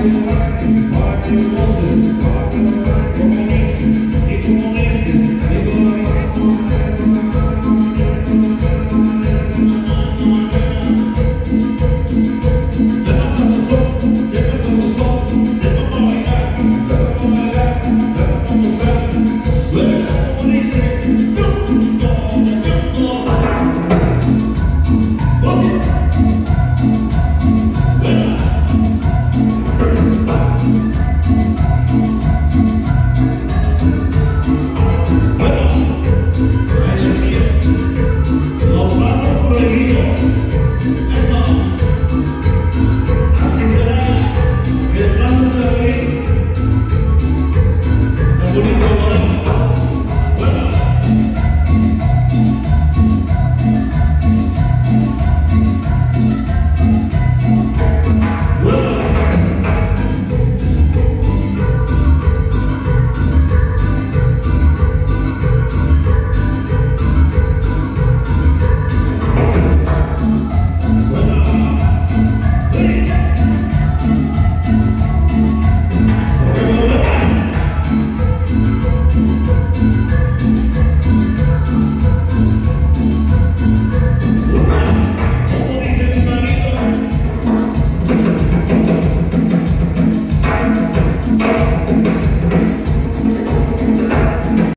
Party, you party, あ!